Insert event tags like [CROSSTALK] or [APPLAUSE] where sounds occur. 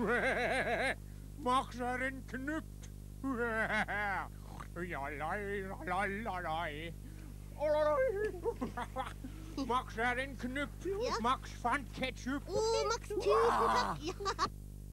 [LAUGHS] Max er en knutt. Lai, [LAUGHS] lai. [LAUGHS] Max er en knutt. Ja. Max fant ketsjup. Oh, Max, tusen ah. takk!